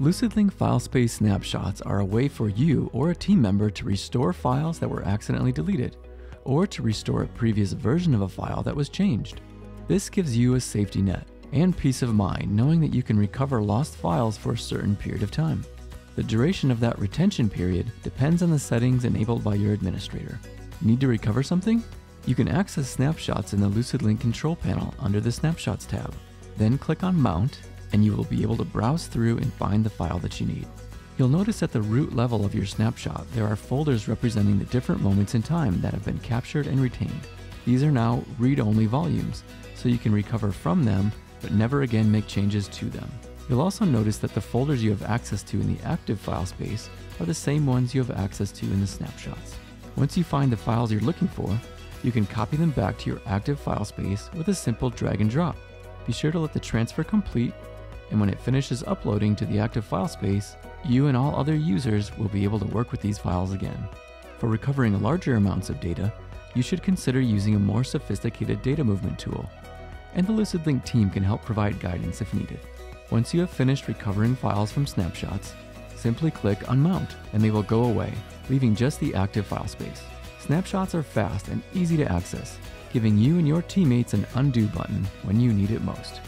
LucidLink file space snapshots are a way for you or a team member to restore files that were accidentally deleted, or to restore a previous version of a file that was changed. This gives you a safety net and peace of mind knowing that you can recover lost files for a certain period of time. The duration of that retention period depends on the settings enabled by your administrator. Need to recover something? You can access snapshots in the LucidLink control panel under the Snapshots tab. Then click on Mount, and you will be able to browse through and find the file that you need. You'll notice at the root level of your snapshot, there are folders representing the different moments in time that have been captured and retained. These are now read only volumes, so you can recover from them but never again make changes to them. You'll also notice that the folders you have access to in the active file space are the same ones you have access to in the snapshots. Once you find the files you're looking for, you can copy them back to your active file space with a simple drag and drop. Be sure to let the transfer complete, and when it finishes uploading to the active file space, you and all other users will be able to work with these files again. For recovering larger amounts of data, you should consider using a more sophisticated data movement tool and the LucidLink team can help provide guidance if needed. Once you have finished recovering files from snapshots, simply click on Unmount and they will go away, leaving just the active file space. Snapshots are fast and easy to access, giving you and your teammates an undo button when you need it most.